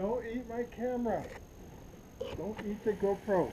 Don't eat my camera. Don't eat the GoPro.